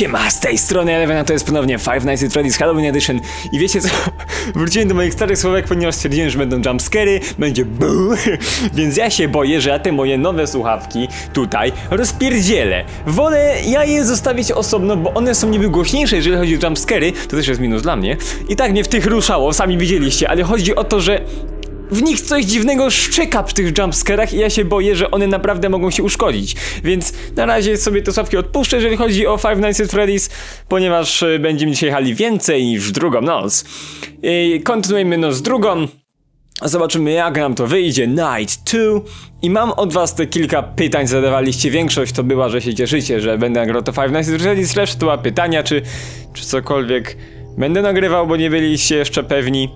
Siema, z tej strony Eleven, a to jest ponownie Five Nights at Freddy's Halloween Edition. I wiecie co? Wróciłem do moich starych słówek, ponieważ stwierdziłem, że będą jumpscary, będzie buu. Więc ja się boję, że ja te moje nowe słuchawki tutaj rozpierdzielę. Wolę ja je zostawić osobno, bo one są niby głośniejsze, jeżeli chodzi o jumpscary To też jest minus dla mnie. I tak mnie w tych ruszało, sami widzieliście, ale chodzi o to, że w nich coś dziwnego szczeka przy tych jumpscarach i ja się boję, że one naprawdę mogą się uszkodzić. Więc na razie sobie te sławki odpuszczę, jeżeli chodzi o Five Nights at Freddy's, ponieważ y, będziemy dzisiaj jechali więcej niż drugą noc. I kontynuujemy noc drugą. Zobaczymy jak nam to wyjdzie, Night 2 I mam od was te kilka pytań, zadawaliście większość to była, że się cieszycie, że będę nagrywał to Five Nights at Freddy's Reszta to była pytania, czy, czy cokolwiek będę nagrywał, bo nie byliście jeszcze pewni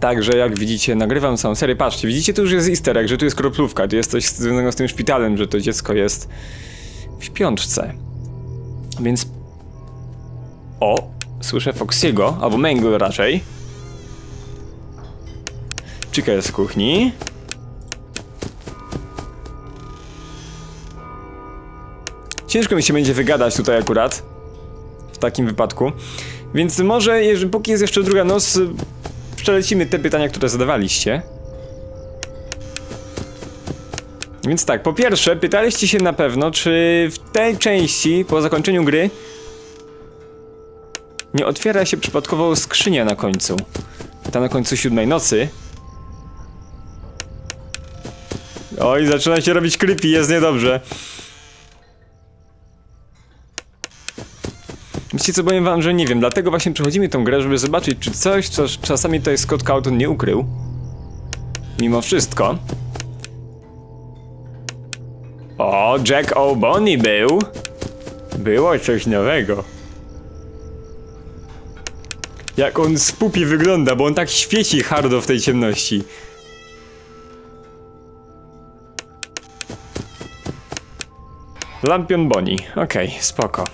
Także jak widzicie, nagrywam całą serię. Patrzcie, widzicie, tu już jest easter egg, że tu jest kroplówka, tu jest coś związanego z tym szpitalem, że to dziecko jest w śpiączce. Więc... O! Słyszę Foxiego, albo Mangle raczej. Chica jest w kuchni. Ciężko mi się będzie wygadać tutaj akurat. W takim wypadku. Więc może, jeżeli, póki jest jeszcze druga noc, przelecimy te pytania, które zadawaliście. Więc tak, po pierwsze, pytaliście się na pewno, czy w tej części, po zakończeniu gry, nie otwiera się przypadkowo skrzynia na końcu. Ta na końcu siódmej nocy. Oj, zaczyna się robić creepy, jest niedobrze. Wiecie co, powiem wam, że nie wiem, dlatego właśnie przechodzimy tą grę, żeby zobaczyć, czy coś, co czasami tutaj Scott Cawthon nie ukrył. Mimo wszystko. O, Jack O'Bonny był. Było coś nowego. Jak on z pupi wygląda, bo on tak świeci hardo w tej ciemności. Lampion Bonnie, okej, okay, spoko.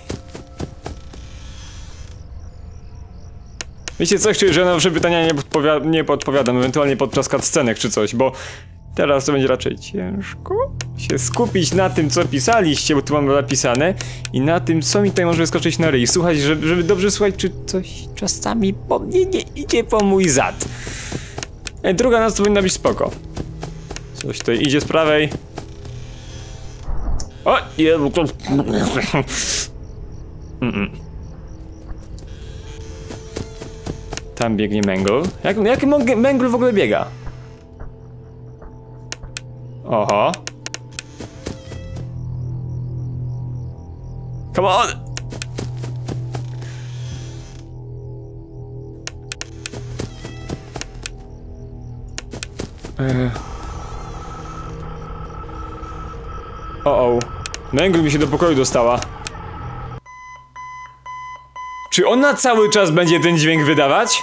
Wiecie coś, czuję, że na wasze pytania nie, podpowia nie podpowiadam, ewentualnie podczas cutscenek czy coś, bo teraz to będzie raczej ciężko się skupić na tym, co pisaliście, bo tu mam napisane i na tym, co mi tutaj może wyskoczyć na ryj. Słuchać, żeby, żeby dobrze słuchać, czy coś czasami po mnie nie idzie po mój zad. E, druga noc to powinna być spoko. Coś tutaj idzie z prawej. O! Je... mm, -mm. Tam biegnie Mangle. Jak, jak Mangle w ogóle biega? Oho. Come on! Eee. O, o. Mangle mi się do pokoju dostała. Czy ona cały czas będzie ten dźwięk wydawać?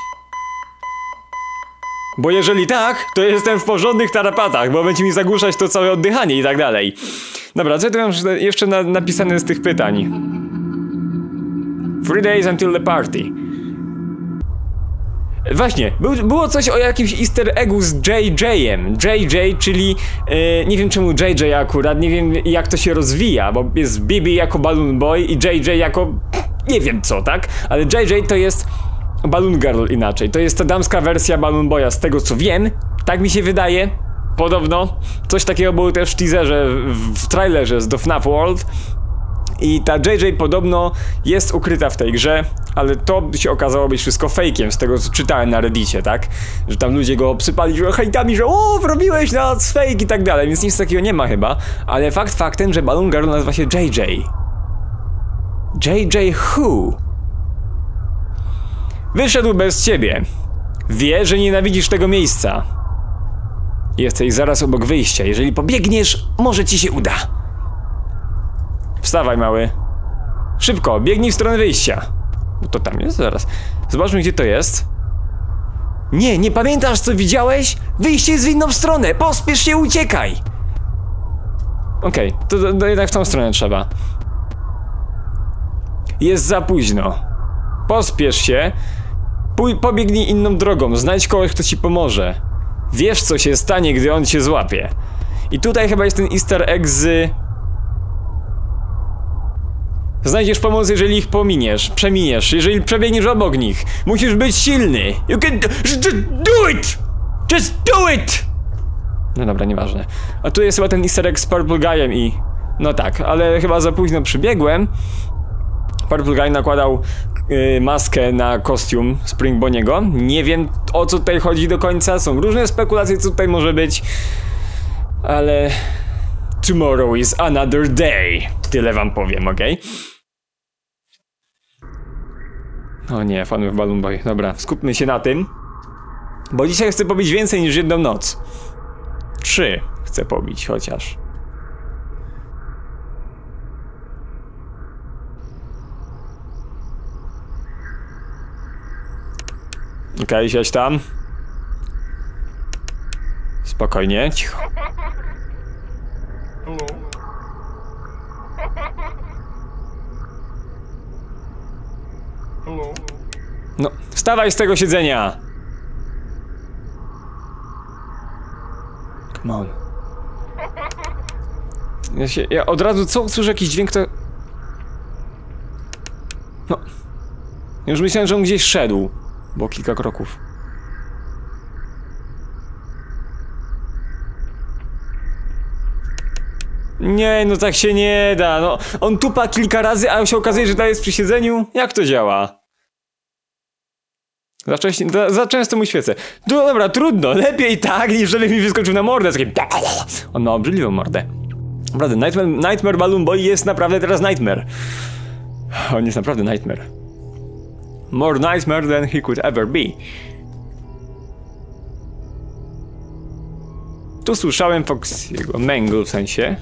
Bo jeżeli tak, to jestem w porządnych tarapatach, bo będzie mi zagłuszać to całe oddychanie i tak dalej. Dobra, co tu mam jeszcze na, napisane z tych pytań? Three days until the party. Właśnie, był, było coś o jakimś easter eggu z JJ-em. JJ, czyli yy, nie wiem czemu JJ akurat, nie wiem jak to się rozwija, bo jest Bibi jako Balloon Boy i JJ jako nie wiem co, tak? Ale JJ to jest Balloon Girl inaczej. To jest ta damska wersja Balloon Boya, z tego co wiem. Tak mi się wydaje. Podobno. Coś takiego było też w teaserze, w, trailerze z The FNAF World. I ta JJ podobno jest ukryta w tej grze, ale to się okazało być wszystko fejkiem, z tego co czytałem na reddicie, tak? Że tam ludzie go obsypali że hejtami, że o, wrobiłeś na fake i tak dalej, więc nic takiego nie ma chyba. Ale fakt faktem, że Balloon Girl nazywa się JJ. JJ Who? Wyszedł bez ciebie. Wie, że nienawidzisz tego miejsca. Jesteś zaraz obok wyjścia. Jeżeli pobiegniesz, może ci się uda. Wstawaj, mały. Szybko, biegnij w stronę wyjścia. No to tam jest zaraz. Zobaczmy, gdzie to jest. Nie, nie pamiętasz, co widziałeś? Wyjście jest w inną stronę. Pospiesz się, uciekaj. Okej, okay, to, to, to jednak w tą stronę trzeba. Jest za późno. Pospiesz się. Pój pobiegnij inną drogą, znajdź kogoś, kto ci pomoże. Wiesz, co się stanie, gdy on cię złapie. I tutaj chyba jest ten easter egg z... Znajdziesz pomoc, jeżeli ich pominiesz, przeminiesz, jeżeli przebiegniesz obok nich. Musisz być silny. You can just do it! Just do it! No dobra, nieważne. A tu jest chyba ten easter egg z Purple Guyem i... No tak, ale chyba za późno przybiegłem. Purple Guy nakładał yy, maskę na kostium Spring Boniego. Nie wiem o co tutaj chodzi do końca. Są różne spekulacje, co tutaj może być. Ale... Tomorrow is another day. Tyle wam powiem, ok? O nie, fanów Balloon Boy. Dobra, skupmy się na tym. Bo dzisiaj chcę pobić więcej niż jedną noc. Trzy chcę pobić chociaż. Okej, okay, siedź tam. Spokojnie, cicho. No, wstawaj z tego siedzenia! Come on. Ja się, ja od razu co słyszę jakiś dźwięk to... No. Już myślałem, że on gdzieś szedł. Było kilka kroków. Nie, no tak się nie da, no. On tupa kilka razy, a się okazuje, że dalej jest przy siedzeniu? Jak to działa? Za, wcześnie, za, za często mu świecę. No dobra, trudno, lepiej tak, niż żeby mi wyskoczył na mordę. Takie... On ma obrzydliwą mordę. Naprawdę, Nightmare, Nightmare Balloon Boy jest naprawdę teraz Nightmare. On jest naprawdę Nightmare. More Nightmare than he could ever be. Tu słyszałem Foxiego, Mangle w sensie.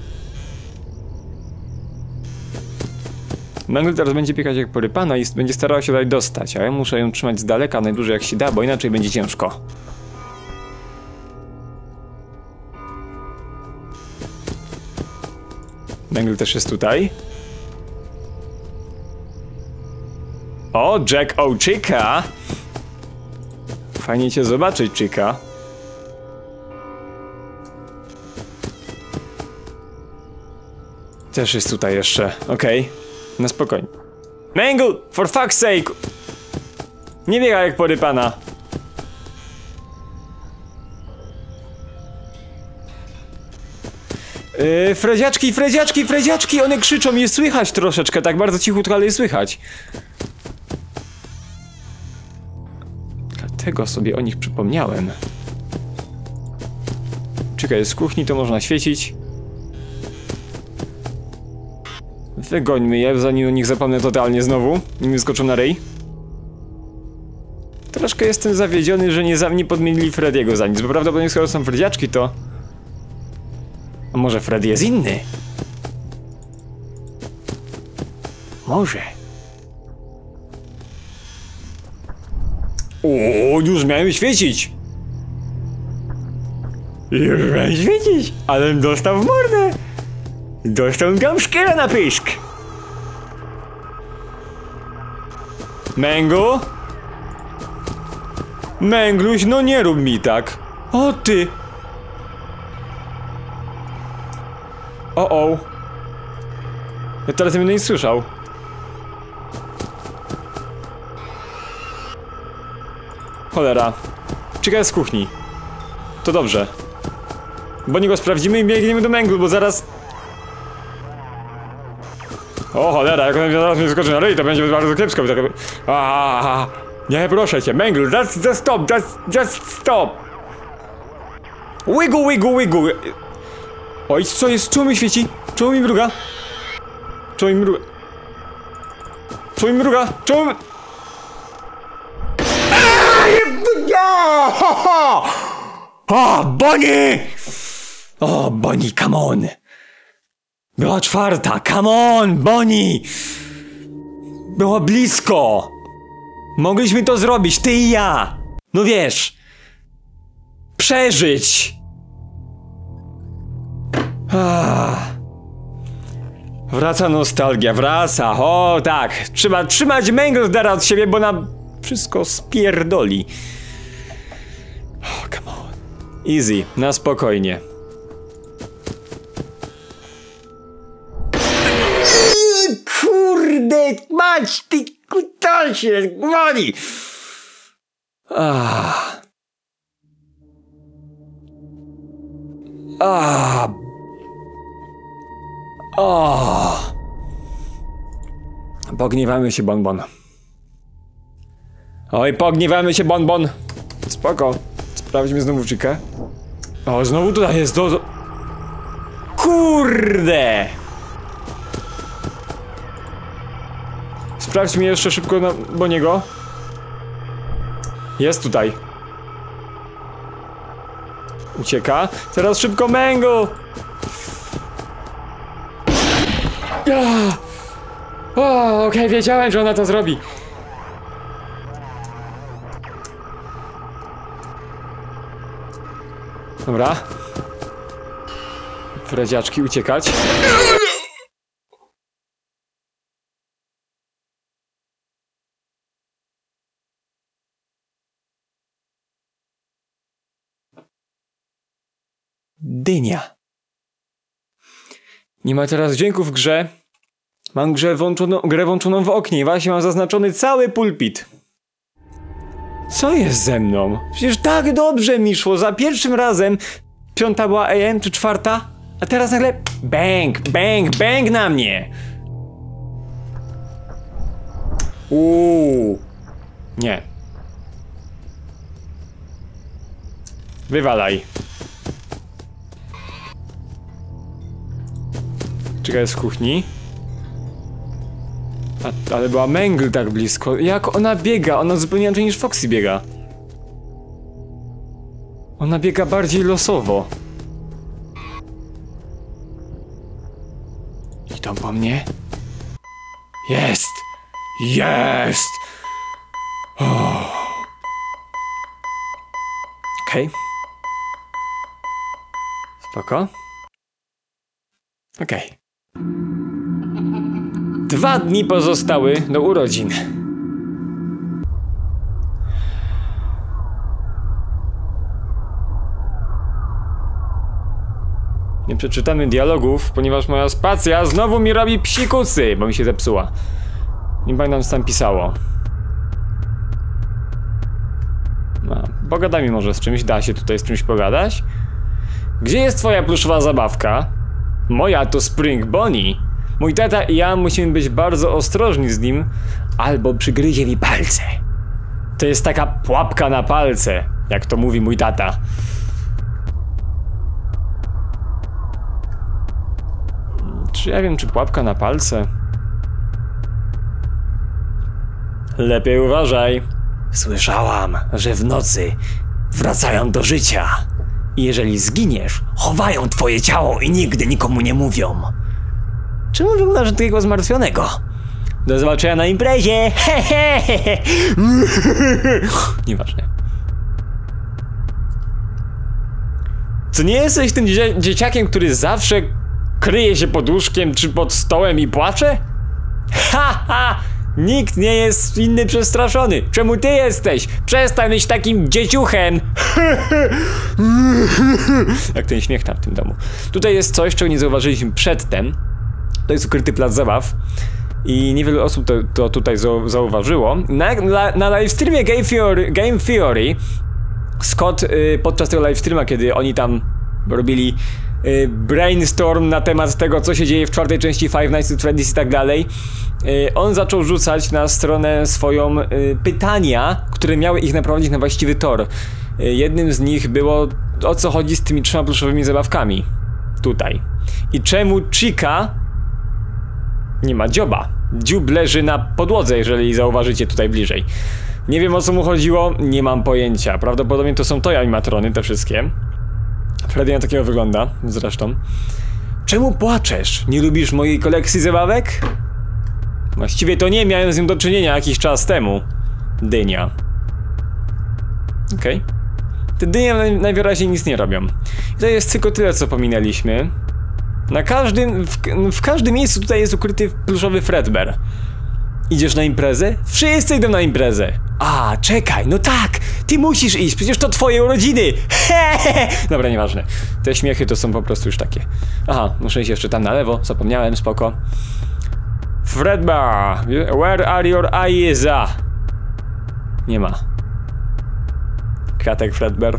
Mangle teraz będzie piekać jak porypana i będzie starała się tutaj dostać, a ja muszę ją trzymać z daleka najdłużej jak się da, bo inaczej będzie ciężko. Mangle też jest tutaj. O, Jack O'Chicka! Fajnie cię zobaczyć, Chica. Też jest tutaj jeszcze, okej. Okay. Na spokojnie. Mangle! For fuck's sake! Nie biega jak porypana. Yy, fredziaczki, fredziaczki, fredziaczki! One krzyczą, je słychać troszeczkę, tak bardzo cichutko, ale je słychać. Dlatego sobie o nich przypomniałem. Czekaj, z kuchni to można świecić. Wygońmy je, zanim o nich zapomnę totalnie znowu. Mi skoczą na rej. Troszkę jestem zawiedziony, że nie, za, nie podmienili Frediego za nic, bo prawdopodobnie skoro są Frediaczki, to... A może Freddy jest inny? Może. O, już miałem świecić! Już miałem świecić, ale dostał w mordę! Dostał gamszkiera na pyszk! Męgu? Męgluś, no nie rób mi tak! O ty! O o! Ja teraz nie będę nic słyszał. Cholera. Czekaj z kuchni. To dobrze. Bo nie go sprawdzimy i biegniemy do męglu, bo zaraz o cholera, jak on zaraz mi skoczy na ryj, to będzie bardzo kiepsko. Tak... A, nie, proszę cię, Mangle, just, just stop, just, just stop. Wiggle, wiggle, wiggle. Oj, co jest? Czemu mi świeci? Czemu mi mruga? Czemu mi mruga? Czemu mi mruga? Czemu mi... O, Bonnie! O, Bonnie, come on! Była czwarta, come on, Bonnie! Było blisko! Mogliśmy to zrobić, ty i ja! No wiesz! Przeżyć! Ah. Wraca nostalgia, wraca, o tak! Trzeba trzymać Manglesdara od siebie, bo nam wszystko spierdoli. Oh, come on. Easy, na spokojnie. mać, ty kutasie, boli! Ah. Ah. Oh. Pogniewamy się, Bonbon. Oj, pogniewamy się, Bonbon. Spoko. Sprawdźmy znowu czykę. O, znowu tutaj jest do... Kurde! Sprawdźmy jeszcze szybko na Boniego. Jest tutaj. Ucieka. Teraz szybko Mango! O, okej, wiedziałem, że ona to zrobi. Dobra. Fredziaczki uciekać. Dynia. Nie ma teraz dźwięków w grze. Mam grę włączoną, grę włączoną w oknie i właśnie mam zaznaczony cały pulpit. Co jest ze mną? Przecież tak dobrze mi szło. Za pierwszym razem piąta była AM czy czwarta, a teraz nagle bang, bang, bang na mnie. Uuu. Nie. Wywalaj. Czekaj, jest w kuchni. Ale była Mengl tak blisko. Jak ona biega? Ona zupełnie inaczej niż Foxy biega. Ona biega bardziej losowo. Idą po mnie? Jest! Jest! Oh. Okej. Okay. Spoko. Okej. Okay. Dwa dni pozostały do urodzin. Nie przeczytamy dialogów, ponieważ moja spacja znowu mi robi psikusy, bo mi się zepsuła. Nie pamiętam co tam pisało. No, pogadaj mi może z czymś, da się tutaj z czymś pogadać? Gdzie jest twoja pluszowa zabawka? Moja to Spring Bonnie. Mój tata i ja musimy być bardzo ostrożni z nim, albo przygryzie mi palce. To jest taka pułapka na palce, jak to mówi mój tata. Czy ja wiem, czy pułapka na palce? Lepiej uważaj. Słyszałam, że w nocy wracają do życia. I jeżeli zginiesz, chowają twoje ciało i nigdy nikomu nie mówią. Czemu wyglądasz takiego zmartwionego? Do zobaczenia na imprezie! Nieważne. Co nie jesteś tym dzie dzieciakiem, który zawsze kryje się pod łóżkiem czy pod stołem i płacze? Ha ha! Nikt nie jest inny przestraszony. Czemu ty jesteś? Przestań być takim dzieciuchem. Jak ten śmiech tam w tym domu. Tutaj jest coś, czego nie zauważyliśmy przedtem. To jest ukryty plac zabaw. I niewiele osób to, to tutaj zauważyło. Na, na, na Game Theory, Game Theory Scott y, podczas tego livestreama, kiedy oni tam robili y, brainstorm na temat tego, co się dzieje w czwartej części Five Nights at Freddy's i tak dalej, y, on zaczął rzucać na stronę swoją y, pytania, które miały ich naprowadzić na właściwy tor. Y, jednym z nich było, o co chodzi z tymi trzema pluszowymi zabawkami. Tutaj. I czemu Chica nie ma dzioba. Dziób leży na podłodze, jeżeli zauważycie tutaj bliżej. Nie wiem o co mu chodziło, nie mam pojęcia. Prawdopodobnie to są toy animatrony, te wszystkie. Freddy na takiego wygląda, zresztą. Czemu płaczesz? Nie lubisz mojej kolekcji zabawek? Właściwie to nie, miałem z nim do czynienia jakiś czas temu. Dynia. Okej. Okay. Te dynie najwyraźniej nic nie robią. I to jest tylko tyle, co pominęliśmy. Na każdym, w, w każdym miejscu tutaj jest ukryty pluszowy Fredbear. Idziesz na imprezę? Wszyscy idą na imprezę. A, czekaj, no tak, ty musisz iść, przecież to twoje urodziny. Hehehe. Dobra, nieważne. Te śmiechy to są po prostu już takie. Aha, muszę iść jeszcze tam na lewo, zapomniałem, spoko. Fredbear, where are your eyes? Nie ma. Kratek Fredbear.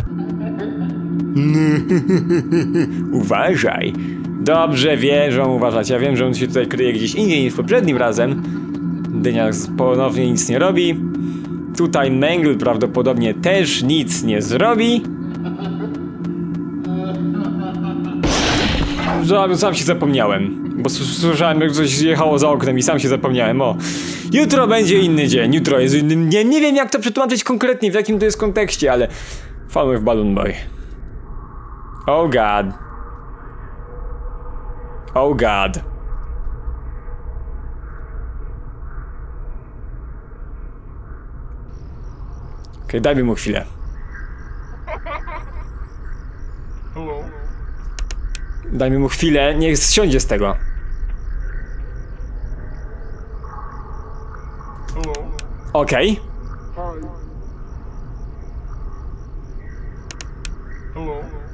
Uważaj. Dobrze mam uważać. Ja wiem, że on się tutaj kryje gdzieś indziej niż poprzednim razem. Dynia ponownie nic nie robi. Tutaj Mangle prawdopodobnie też nic nie zrobi. Sam, się zapomniałem. Bo słyszałem, jak coś jechało za oknem i sam się zapomniałem. O, jutro będzie inny dzień. Jutro jest innym dniem. Nie wiem, jak to przetłumaczyć konkretnie, w jakim to jest kontekście, ale. Fun with Balloon Boy. Oh god. Oh god. Okej, dajmy mu chwilę. Dajmy mu chwilę, niech zsiądzie z tego. Okej. Hi. Hello.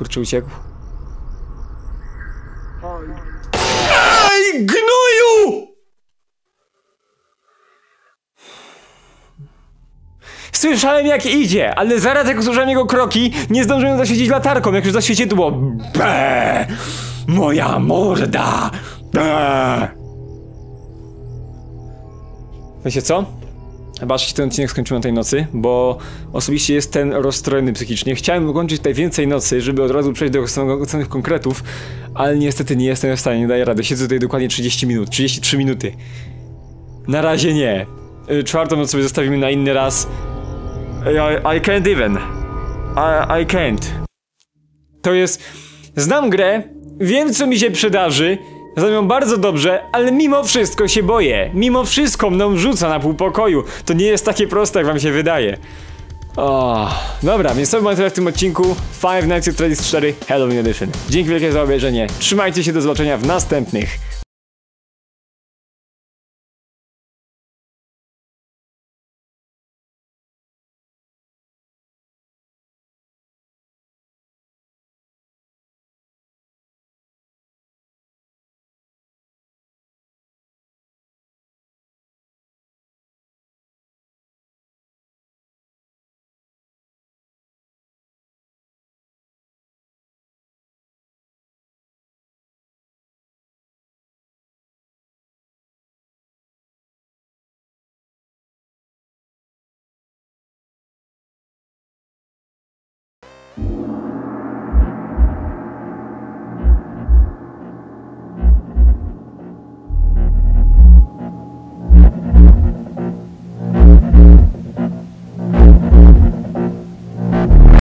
Kurczę, uciekł. Ej, gnoju! Słyszałem jak idzie, ale zaraz jak usłyszałem jego kroki, nie zdążyłem zaświecić latarką, jak już zaświeciło, Be! Moja morda! Be! Wiecie co? Chyba się ten odcinek skończyłem tej nocy, bo osobiście jestem rozstrojony psychicznie. Chciałem ukończyć tutaj więcej nocy, żeby od razu przejść do samych konkretów, ale niestety nie jestem w stanie, nie daję rady. Siedzę tutaj dokładnie 30 minut, 33 minuty. Na razie nie. Y, Czwartą noc sobie zostawimy na inny raz. I, I can't even. I, I can't. To jest... Znam grę, wiem co mi się przydarzy, znam ją bardzo dobrze, ale mimo wszystko się boję. Mimo wszystko mną rzuca na pół pokoju. To nie jest takie proste, jak wam się wydaje. O, dobra, więc to było tyle w tym odcinku Five Nights at Freddy's 4 Halloween Edition. Dzięki wielkie za obejrzenie. Trzymajcie się, do zobaczenia w następnych.